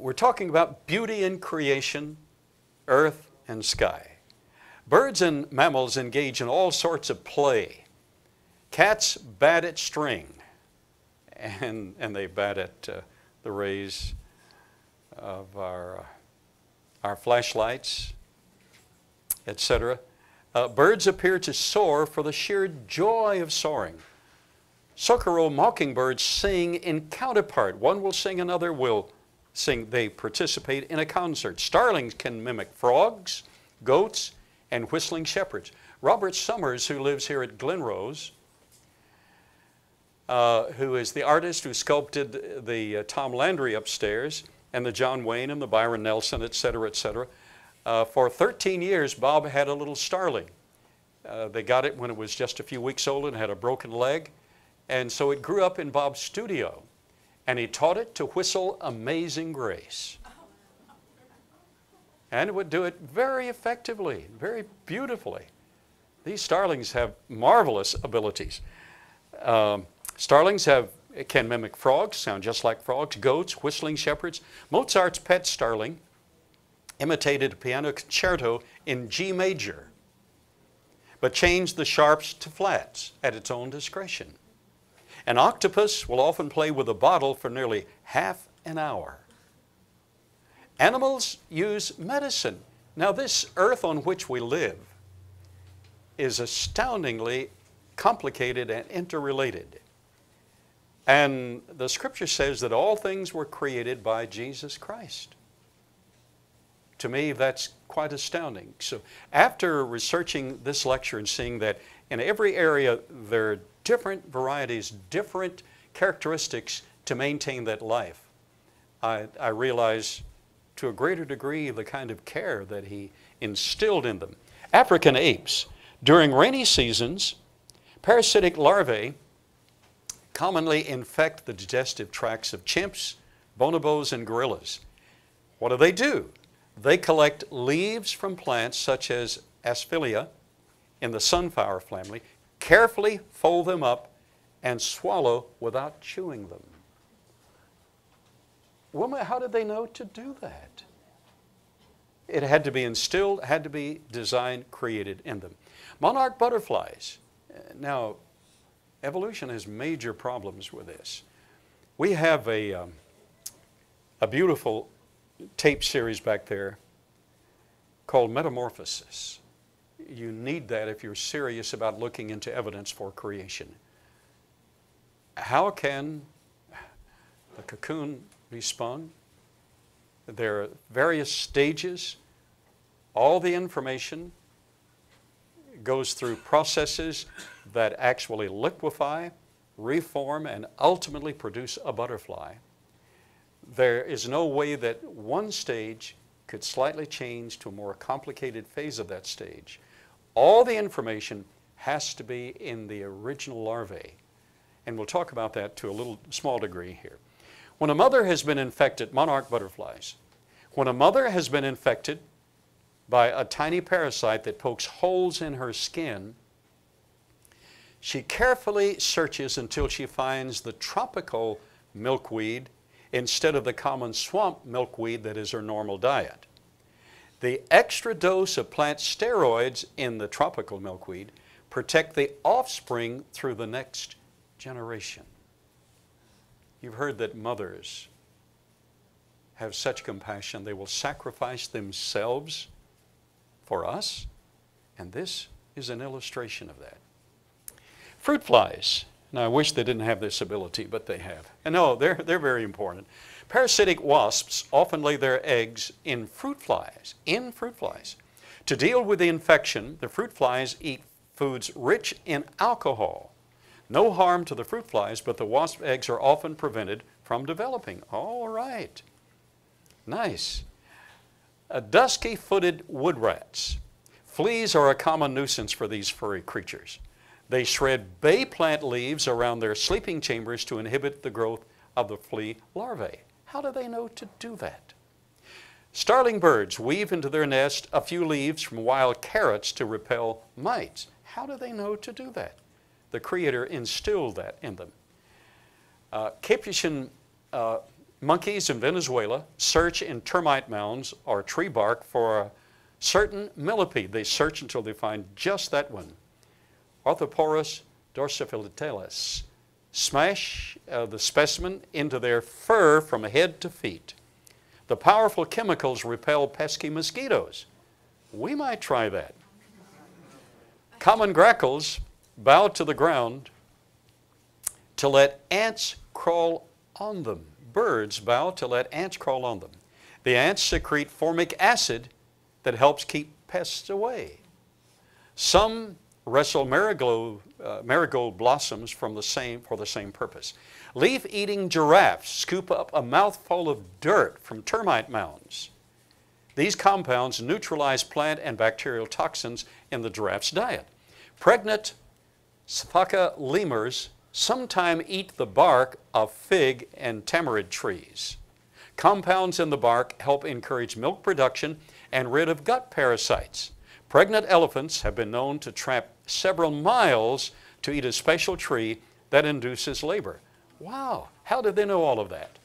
we're talking about beauty in creation, earth and sky. Birds and mammals engage in all sorts of play. Cats bat at string, and, and they bat at uh, the rays of our, uh, our flashlights, etc. Uh, birds appear to soar for the sheer joy of soaring. Socorro mockingbirds sing in counterpart. One will sing, another will sing. They participate in a concert. Starlings can mimic frogs, goats, and whistling shepherds. Robert Summers, who lives here at Glen Rose, uh, who is the artist who sculpted the uh, Tom Landry upstairs and the John Wayne and the Byron Nelson, et cetera, et cetera. Uh, for 13 years, Bob had a little starling. Uh, they got it when it was just a few weeks old and had a broken leg. And so it grew up in Bob's studio. And he taught it to whistle Amazing Grace. And it would do it very effectively, very beautifully. These starlings have marvelous abilities. Um, starlings have, can mimic frogs, sound just like frogs, goats, whistling shepherds. Mozart's pet starling imitated a piano concerto in G major, but changed the sharps to flats at its own discretion. An octopus will often play with a bottle for nearly half an hour. Animals use medicine. Now, this earth on which we live is astoundingly complicated and interrelated. And the scripture says that all things were created by Jesus Christ. To me, that's quite astounding. So, after researching this lecture and seeing that in every area there different varieties, different characteristics to maintain that life, I, I realize to a greater degree the kind of care that he instilled in them. African apes, during rainy seasons, parasitic larvae commonly infect the digestive tracts of chimps, bonobos, and gorillas. What do they do? They collect leaves from plants such as Aspilia in the sunflower family, carefully fold them up, and swallow without chewing them. Well, how did they know to do that? It had to be instilled, had to be designed, created in them. Monarch butterflies. Now, evolution has major problems with this. We have a, um, a beautiful tape series back there called Metamorphosis. You need that if you're serious about looking into evidence for creation. How can the cocoon be spun? There are various stages. All the information goes through processes that actually liquefy, reform, and ultimately produce a butterfly. There is no way that one stage could slightly change to a more complicated phase of that stage. All the information has to be in the original larvae. And we'll talk about that to a little small degree here. When a mother has been infected, monarch butterflies, when a mother has been infected by a tiny parasite that pokes holes in her skin, she carefully searches until she finds the tropical milkweed instead of the common swamp milkweed that is her normal diet. The extra dose of plant steroids in the tropical milkweed protect the offspring through the next generation. You've heard that mothers have such compassion, they will sacrifice themselves for us, and this is an illustration of that. Fruit flies. Now, I wish they didn't have this ability, but they have. And no, they're, they're very important. Parasitic wasps often lay their eggs in fruit flies, in fruit flies. To deal with the infection, the fruit flies eat foods rich in alcohol no harm to the fruit flies, but the wasp eggs are often prevented from developing. All right. Nice. Uh, a dusky footed wood rats. Fleas are a common nuisance for these furry creatures. They shred bay plant leaves around their sleeping chambers to inhibit the growth of the flea larvae. How do they know to do that? Starling birds weave into their nest a few leaves from wild carrots to repel mites. How do they know to do that? The Creator instilled that in them. Uh, Capuchin uh, Monkeys in Venezuela search in termite mounds or tree bark for a certain millipede. They search until they find just that one. Orthoporus dorsovittatus. Smash uh, the specimen into their fur from head to feet. The powerful chemicals repel pesky mosquitoes. We might try that. Common grackles bow to the ground to let ants crawl on them. Birds bow to let ants crawl on them. The ants secrete formic acid that helps keep pests away. Some wrestle marigold, uh, marigold blossoms from the same, for the same purpose. Leaf-eating giraffes scoop up a mouthful of dirt from termite mounds. These compounds neutralize plant and bacterial toxins in the giraffe's diet. Pregnant sifaka lemurs sometimes eat the bark of fig and tamarind trees. Compounds in the bark help encourage milk production and rid of gut parasites. Pregnant elephants have been known to tramp several miles to eat a special tree that induces labor. Wow, how did they know all of that?